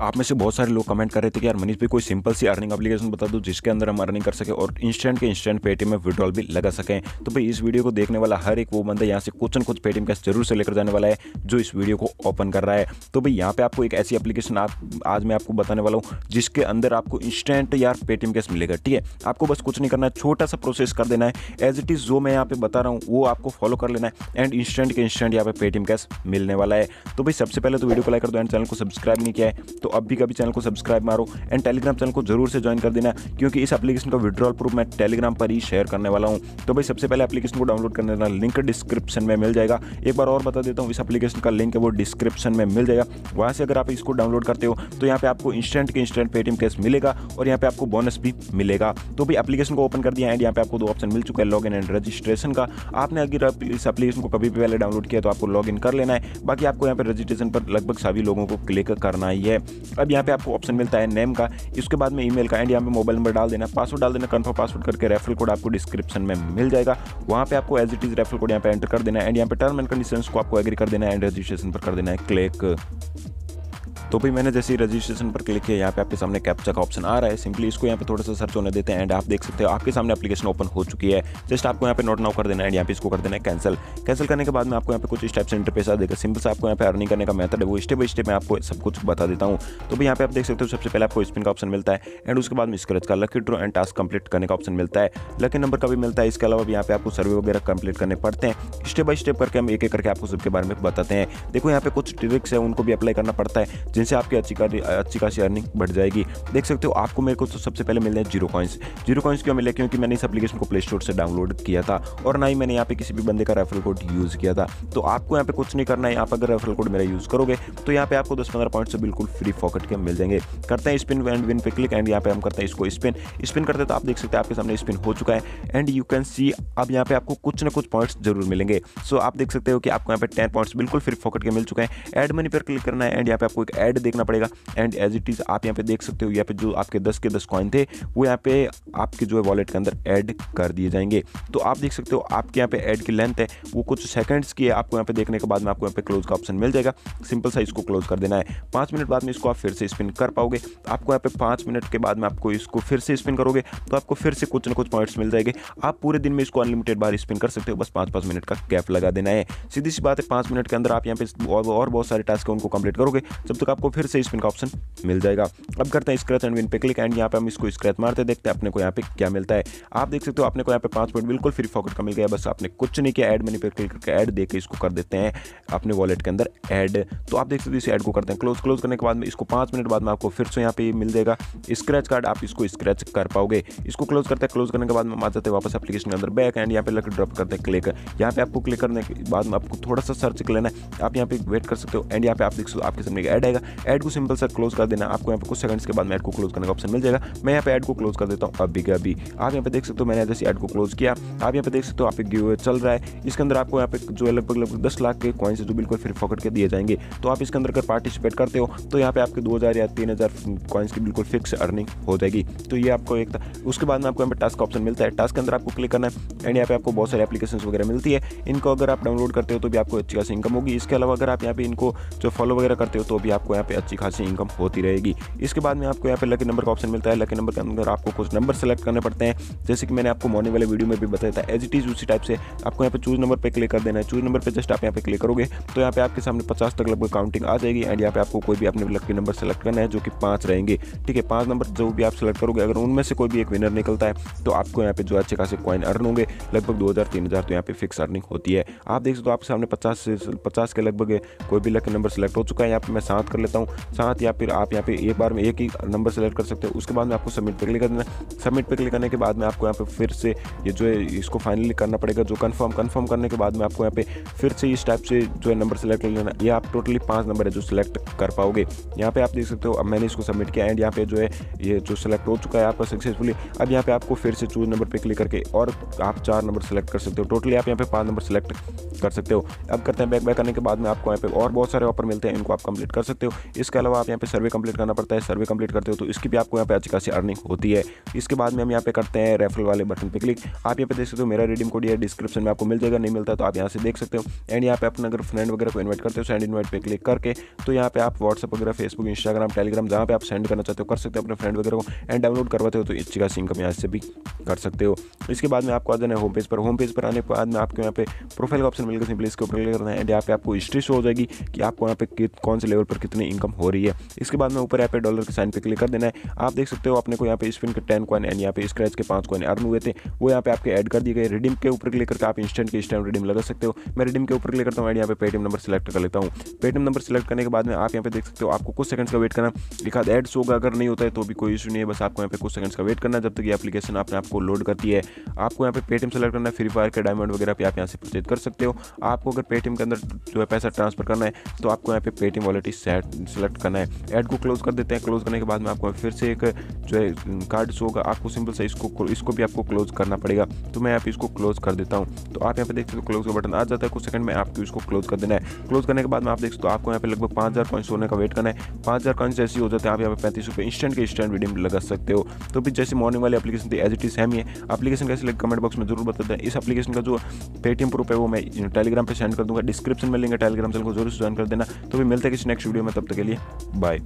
आप में से बहुत सारे लोग कमेंट कर रहे थे कि यार मनीष भाई, कोई सिंपल सी अर्निंग एप्लीकेशन बता दो जिसके अंदर हम अर्निंग कर सके और इंस्टेंट के इंस्टेंट पेटीएम में विड्रॉल भी लगा सकें। तो भाई, इस वीडियो को देखने वाला हर एक वो बंदा यहाँ से कुछ न कुछ पेटीएम कैश ज़रूर से लेकर जाने वाला है, जो इस वीडियो को ओपन कर रहा है। तो भाई, यहाँ पे आपको एक ऐसी एप्लीकेशन आज मैं आपको बताने वाला हूँ, जिसके अंदर आपको इंस्टेंट यार पेटीएम कैश मिलेगा, ठीक है? आपको बस कुछ नहीं करना है छोटा सा प्रोसेस कर देना है। एज इट इज़ जो मैं यहाँ पे बता रहा हूँ, वो आपको फॉलो कर लेना है एंड इंस्टेंट के इंस्टेंट यहाँ पे पेटीएम कैश मिलने वाला है। तो भाई, सबसे पहले तो वीडियो को लाइक कर दो एंड चैनल को सब्सक्राइब नहीं किया है तो अभी कभी चैनल को सब्सक्राइब मारो एंड टेलीग्राम चैनल को ज़रूर से ज्वाइन कर देना, क्योंकि इस एप्लीकेशन का विड्रॉल प्रूफ मैं टेलीग्राम पर ही शेयर करने वाला हूँ। तो भाई, सबसे पहले एप्लीकेशन को डाउनलोड करने का लिंक डिस्क्रिप्शन में मिल जाएगा। एक बार और बता देता हूँ, इस एप्लीकेशन का लिंक है, वो डिस्क्रिप्शन में मिल जाएगा। वहाँ से अगर आप इसको डाउनलोड करते हो तो यहाँ पे आपको इंस्टेंट के इंस्टेंट पेटीएम कैश मिलेगा और यहाँ पे आपको बोनस भी मिलेगा। तो भाई एप्लीकेशन को ओपन कर दिया एंड यहाँ पे आपको दो ऑप्शन मिल चुका है लॉग एंड रजिस्ट्रेशन का। आपने अगर इस एप्लीकेशन को कभी भी पहले डाउनलोड किया तो आपको लॉग इन कर लेना है। बाकी आपको यहाँ पर रजिस्ट्रेशन पर लगभग सभी लोगों को क्लिक करना ही है। अब यहाँ पे आपको ऑप्शन मिलता है नेम का। इसके बाद में ईमेल का एंड यहाँ पे मोबाइल नंबर डाल देना। पासवर्ड डाल देना कन्फर्म पासवर्ड करके रेफरल कोड आपको डिस्क्रिप्शन में मिल जाएगा। वहाँ पे आपको as it is referral code यहाँ पे एंटर कर देना है। एंड यहाँ पे टर्म एंड कंडीशन को आपको एग्री कर देना है। एंड रजिस्ट्रेशन पर कर देना है। क्लिक तो भाई मैंने जैसे ही रजिस्ट्रेशन पर क्लिक किया, यहाँ पे आपके सामने कैप्चा का ऑप्शन आ रहा है। सिंपली इसको यहाँ पे थोड़ा सा सर्च होने देते हैं एंड आप देख सकते हो, आपके सामने एप्लीकेशन ओपन हो चुकी है। जस्ट आपको यहाँ पे नोट नाउ कर देना है यहाँ पे इसको कर देना है कैंसिल कैंसिल करने के बाद में आपको यहाँ पे कुछ इस टाइप से इंटरफेस आ देगा। सिंपल से आपको यहाँ पे अर्निंग करने का मेथड है, वो स्टेप बाई स्टेप मैं आपको सब कुछ बता देता हूँ। तो भी यहाँ पे आप देख सकते हो, सबसे पहले आपको स्पिन का ऑप्शन मिलता है एंड उसके बाद में स्क्रच का lucky draw and task complete करने का ऑप्शन मिलता है। लकी नंबर का भी मिलता है, इसके अलावा भी यहाँ पे आपको सर्वे वगैरह कंप्लीट करने पड़ते हैं। स्टेप बाई स्टेप करके हम एक एक करके आपको सबके बारे में बताते हैं। देखो यहाँ पे कुछ ट्रिक्स है, उनको भी अप्लाई करना पड़ता है। जिनसे आपकी अच्छी अच्छी खासी अर्निंग बढ़ जाएगी। देख सकते हो, आपको मेरे को तो सबसे पहले मिल रहे ज़ीरो कॉइन्स ज़ीरो कॉइन्स क्यों मिले? क्योंकि मैंने इस एप्लीकेशन को प्ले स्टोर से डाउनलोड किया था और ना ही मैंने यहाँ पे किसी भी बंदे का रेफरल कोड यूज़ किया था। तो आपको यहाँ पे कुछ नहीं करना है। पर अगर रेफरल कोड मेरा यूज़ करोगे तो यहाँ पे आपको दस पंद्रह पॉइंट से बिल्कुल फ्री फॉकट के मिल जाएँगे। करते हैं स्पिन एंड विन पे क्लिक एंड यहाँ पे हम करते हैं इसको स्पिन स्पिन करते तो आप देख सकते हैं आपके सामने स्पिन हो चुका है। एंड यू कैन सी अब यहाँ पे आपको कुछ ना कुछ पॉइंट्स ज़रूर मिलेंगे। सो आप देख सकते हो कि आपको यहाँ पे टेन पॉइंट्स बिल्कुल फ्री फॉकट के मिल चुके हैं। एड मनी पर क्लिक करना है एंड यहाँ पे आपको एक एड देखना पड़ेगा। एंड एज इट इज़ आप यहाँ पे देख सकते हो, यहाँ पे जो आपके दस के दस कॉइन थे, वो यहाँ पे आपके जो है वॉलेट के अंदर ऐड कर दिए जाएँगे। तो आप देख सकते हो, आपके यहाँ पे ऐड की लेंथ है, वो कुछ सेकंड्स की है, आपको यहाँ पे देखने के बाद में आपको यहाँ पे क्लोज का ऑप्शन मिल जाएगा। सिंपल सा इसको क्लोज कर देना है। पाँच मिनट बाद में इसको आप फिर से स्पिन कर पाओगे। आपको यहाँ पे पाँच मिनट के बाद में आपको इसको फिर से स्पिन करोगे तो आपको फिर से कुछ ना कुछ पॉइंट्स मिल जाएँगे। आप पूरे दिन में इसको अनलिमिटेड बार स्पिन कर सकते हो, बस पाँच पाँच मिनट का गैप लगा देना है। सीधी सी बात है, पाँच मिनट के अंदर आप यहाँ पे और बहुत सारे टास्क उनको कंप्लीट करोगे। जब तक आपको फिर से स्पिन का ऑप्शन मिल जाएगा। अब करते हैं स्क्रैच एंड विन पे क्लिक एंड यहाँ पे हम इसको स्क्रैच मारते देखते हैं अपने को यहाँ पे क्या मिलता है। आप देख सकते हो आपने को यहाँ पे पाँच मिनट बिल्कुल फ्री फॉकेट का मिल गया, बस आपने कुछ नहीं किया एड मनी पे क्लिक करके ऐड देकर इसको कर देते हैं अपने वॉलेट के अंदर ऐड तो आप देख सकते हो इस ऐड को करते हैं। क्लोज क्लोज करने के बाद में इसको पाँच मिनट बाद में आपको फिर से यहाँ पे मिल जाएगा। स्क्रैच कार्ड आप इसको स्क्रैच कर पाओगे। इसको क्लोज करते हैं क्लोज करने के बाद में आ जाते हैं वापस एप्लीकेशन के अंदर। बैक एंड यहाँ पे लक ड्रॉप करते हैं क्लिक यहाँ पे आपको क्लिक करने के बाद में आपको थोड़ा सा सर्च कर लेना है। आप यहाँ पे वेट कर सकते हो। एंड यहाँ पे आप देख सकते हो आपके सामने ऐड आएगा। ऐड को सिंपल सर क्लोज कर देना। आपको यहाँ पर कुछ सेकंड्स के बाद में ऐड को क्लोज करने का ऑप्शन मिल जाएगा। मैं यहाँ पे ऐड को क्लोज कर देता हूँ अभी के अभी। आप यहाँ पे देख सकते हो मैंने जैसे ऐड को क्लोज किया। आप यहाँ पे देख सकते हो आप गिव चल रहा है। इसके अंदर आपको यहाँ पे जो लगभग लगभग दस लाख के कॉइन्स जो बिल्कुल फिर फॉकट के दिए जाएँगे। तो आप इसके अंदर अगर पार्टिसिपेट करते हो तो यहाँ पे आपके दो हज़ार या तीन हज़ार कॉइन्स की बिल्कुल फिक्स अर्निंग हो जाएगी। तो ये आपको एक था। उसके बाद में आपको यहाँ पे टास्क ऑप्शन मिलता है। टास्क के अंदर आपको क्लिक करना है एंड यहाँ पे आपको बहुत सारी एप्लीकेशन वगैरह मिलती है। इनको अगर आप डाउनलोड करते हो तो भी आपको अच्छी खासी इनकम होगी। इसके अलावा अगर आप यहाँ पे इनको जो फॉलो वगैरह करते हो तो भी आपको यहाँ पे अच्छी खासी इनकम होती रहेगी। इसके बाद में आपको यहाँ पे लकी नंबर का ऑप्शन मिलता है। लकी नंबर के अंदर आपको कुछ नंबर सेलेक्ट करने पड़ते हैं। जैसे कि मैंने आपको मॉर्निंग वाले वीडियो में भी बताया था एज इट इज़ उसी टाइप से आपको यहाँ पे चूज़ नंबर पर क्लिक कर देना है। चूज़ नंबर पर जस्ट आप यहाँ पे क्लिक करोगे तो यहाँ पे आपके सामने पचास तक लगभग काउंटिंग आ जाएगी एंड यहाँ पे आपको कोई भी अपने लकी नंबर सेलेक्ट करना है, जो कि पाँच रहेंगे। ठीक है, पाँच नंबर जो भी आप सेलेक्ट करोगे, अगर उनमें से कोई भी एक विनर निकलता है तो आपको यहाँ पे जो अच्छे खासे कॉइन अर्न होंगे। लगभग दो हज़ार तो यहाँ पे फिक्स अर्निंग होती है। आप देख सकते हो, आपके सामने पचास से पचास के लगभग कोई भी लकी नंबर सेलेक्ट हो चुका है। यहाँ पे मैं सात कर लेता हूँ। साथ या फिर आप यहाँ पे एक बार में एक ही नंबर सेलेक्ट कर सकते हो। उसके बाद में आपको सबमिट पे क्लिक कर देना। सबमिट पे क्लिक करने के बाद में आपको यहाँ पे फिर से ये जो है, इसको फाइनली करना पड़ेगा। जो कन्फर्म कन्फर्म करने के बाद में आपको यहाँ पे फिर से इस टाइप से जो है नंबर सेलेक्ट कर लेना। ये आप टोटली पाँच नंबर है जो सिलेक्ट कर पाओगे। यहाँ पे आप देख सकते हो, अब मैंने इसको सबमिट किया एंड यहाँ पे जो है, ये जो सिलेक्ट हो चुका है आपका सक्सेसफुली अब यहाँ पे आपको फिर से चूज़ नंबर पे क्लिक करके और आप चार नंबर सेलेक्ट कर सकते हो। टोटली आप यहाँ पे पाँच नंबर सेलेक्ट कर सकते हो। अब करते हैं बैक बैक करने के बाद में आपको यहाँ पे और बहुत सारे ऑफ़र मिलते हैं। इनको आप कंप्लीट कर सकते हो। इसके अलावा आप यहाँ पे सर्वे कंप्लीट करना पड़ता है। सर्वे कंप्लीट करते हो तो इसकी भी आपको यहाँ पे अच्छी खासी अर्निंग होती है। इसके बाद में हम यहाँ पे करते हैं रेफरल वाले बटन पे क्लिक। आप यहाँ पे देख सकते हो मेरा रिडीम कोड ये डिस्क्रिप्शन में आपको मिल जाएगा। नहीं मिलता तो आप यहाँ से देख सकते हो। एंड यहाँ पे अपना अगर फ्रेंड वगैरह को इन्वाइट करते हो, सेंड इन्वाइट पे क्लिक करके तो यहाँ पे आप व्हाट्सअप वगैरह, फेसबुक, इंस्टाग्राम, टेलीग्राम जहाँ पे आप सेंड करना चाहते हो, कर सकते हो अपने फ्रेंड वगैरह को। एंड डाउनलोड करवाते हो तो अच्छी खासी इनकम यहाँ से भी कर सकते हो। इसके बाद में आपको आ जाना है होम पेज पर। होम पेज पर आने के बाद में आपको यहाँ पे प्रोफ़ाइल का ऑप्शन मिलेगा सिंपली इसके ऊपर क्लिक करना है। एंड यहाँ पे आपको हिस्ट्री शो हो जाएगी कि आपको यहाँ पे कौन से लेवल पर कितनी इनकम हो रही है। इसके बाद में ऊपर यहाँ पे डॉलर के साइन पे क्लिक कर देना है। आप देख सकते हो अपने को यहाँ पे स्पिन के टेन कॉइन एंड यहाँ पे स्क्रैच के पाँच कॉइन अर्न हुए थे। वो यहाँ पे आपके ऐड कर दिए गए। रिडीम के ऊपर क्लिक करके आप इंस्टेंट के इंस्टेंट रिडीम लगा सकते हो। मैं रिडीम के ऊपर क्लिक करता हूँ एंड यहाँ पे पेटीएम नंबर सेलेक्ट कर लेता हूँ। पेटीएम नंबर सेलेक्ट करने के बाद में आप यहाँ पे देख सकते हो आपको कुछ सेकंड्स का वेट करना। लिखा एड्स होगा अगर नहीं होता है तो भी कोई इशू नहीं है। बस आपको यहाँ पे कुछ सेकंड्स का वेट करना जब तक ये एप्लीकेशन आपने आपको लोड करती है। आपको यहाँ पे पेटीएम सेलेक्ट करना है। फ्री फायर के डायमंड वगैरह आप यहाँ से परचेज कर सकते हो। आपको अगर पेटीएम के अंदर जो है पैसा ट्रांसफ़र करना है तो आपको यहाँ पे पेटीएम वॉलेट ही सेलेक्ट करना है। ऐड को क्लोज कर देते हैं। क्लोज करने के बाद में आपको फिर से एक, जो है कार्ड शो होगा। आपको सिंपल से इसको इसको भी आपको क्लोज करना पड़ेगा। तो मैं यहाँ पे इसको क्लोज कर देता हूँ। तो आप यहाँ पे देखते हो क्लोज का बटन आ जाता है। कुछ सेकंड में आपको इसको क्लोज कर देना है। क्लोज करने के बाद में आप देख सकते हो आपको यहाँ पे लगभग पाँच हज़ार कॉइन्स होने का वेट करना है। पाँच हज़ार कॉइन्स जैसे हो जाते हैं। आप यहाँ पे पैंतीस रुपये इंस्टेंट के इंस्टेंट रिडीम लगा सकते हो। तो फिर जैसे मॉर्निंग वाली एप्लीकेशन थी एज इट इज़ सेम ही है। एप्लीकेशन कैसे लगे कमेंट बॉक्स में ज़रूर बताते हैं इस एप्लीकेशन का जो पेटीएम प्रूफ है वो मैं टेलीग्राम पर सेंड कर दूँगा। डिस्क्रिप्शन में लिंक है टेलीग्राम चैनल को ज़रूर ज्वाइन कर देना। तो भी मिलते हैं किसी नेक्स्ट वीडियो में। तब तक के लिए बाय